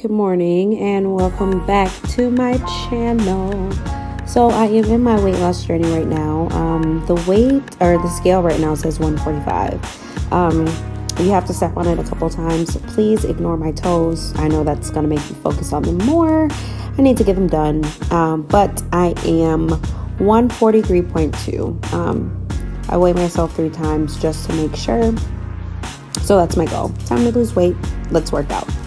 Good morning and welcome back to my channel. So I am in my weight loss journey right now. Um, the weight or the scale right now says 145. Um, you have to step on it a couple times. Please ignore my toes. I know that's gonna make you focus on them more. I need to get them done. Um, but I am 143.2. Um, I weigh myself three times just to make sure. So that's my goal. Time to lose weight. Let's work out.